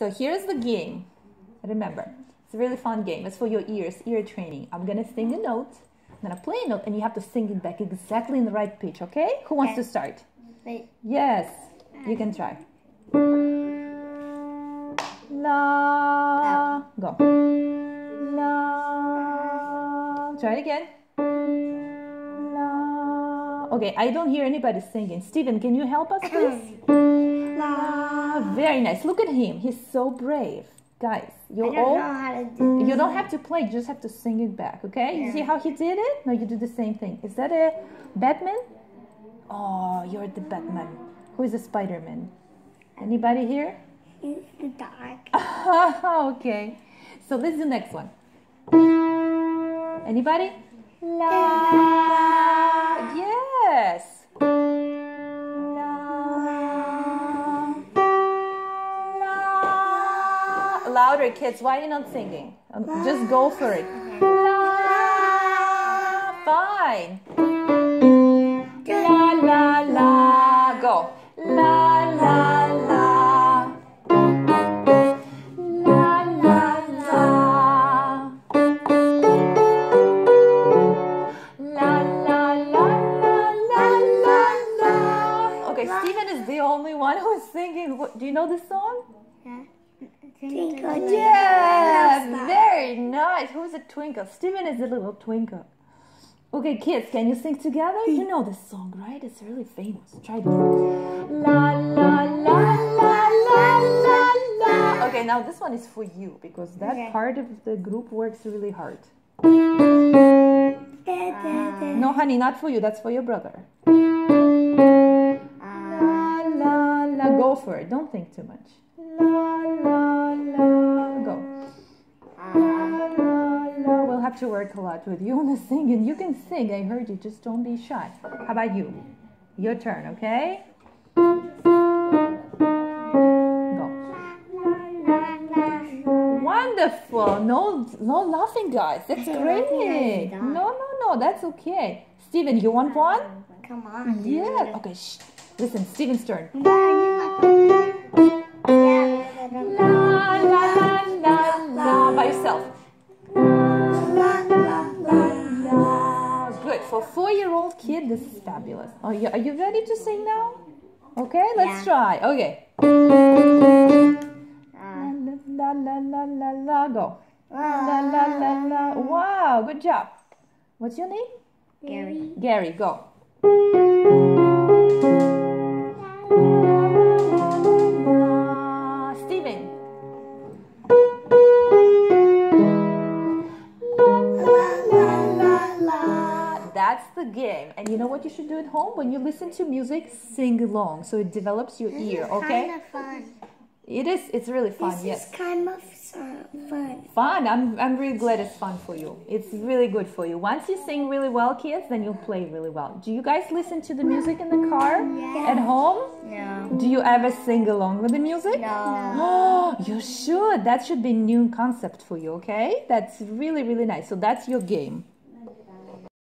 So here's the game. Remember, it's a really fun game. It's for your ears, ear training. I'm gonna sing a note. I'm gonna play a note, and you have to sing it back exactly in the right pitch. Okay? Who wants Okay. to start? Wait. Yes, you can try. La. Go. La. Try it again. La. Okay, I don't hear anybody singing. Steven, can you help us, please? La. Very nice. Look at him. He's so brave. Guys, don't all. know how to do You don't have to play, you just have to sing it back, okay? You see how he did it? No, you do the same thing. Is that a Batman? Oh, you're the Batman. Who is the Spider-Man? Anybody here? in the dark. okay. So let's do next one. Anybody? La. Louder, kids. Why are you not singing? Um, Just go for it. La. Fine. La la la. Go. La la la. La la la. La la la la la la. Okay, Steven is the only one who is singing. Do you know this song? Twinkle, Yeah, very nice. Who's a twinkle? Steven is a little twinkle. Okay, kids, can you sing together? You know this song, right? It's really famous. Try it. La la la la la la la. Okay, now this one is for you because that Okay. part of the group works really hard. Da. No, honey, not for you. That's for your brother. Uh, La la la. Go for it. Don't think too much. Have to work a lot with you on the singing. You can sing. I heard you. Just don't be shy. How about you? Your turn, okay? Go. Wonderful. No, no laughing, guys. That's great. No, no, no. That's okay. Steven, you want one? Come on. Yeah. Okay. Shh. Listen, Steven's turn. Four-year-old kid, this is fabulous. Oh, you, are you ready to sing now? Okay, let's Yeah. try. Okay. Uh, La la la la la. Go. La la la la. Wow. Good job. What's your name? Gary. Gary. Go. That's the game. And you know what you should do at home? When you listen to music, sing along so it develops your ear, okay? Kind of fun. It is it's really fun, This yes. is kind of fun. Fun. I'm I'm really glad it's fun for you. It's really good for you. Once you sing really well, kids, then you'll play really well. Do you guys listen to the music in the car at home? No. Do you ever sing along with the music? No. Oh, you should. That should be new concept for you, okay? That's really, really nice. So that's your game.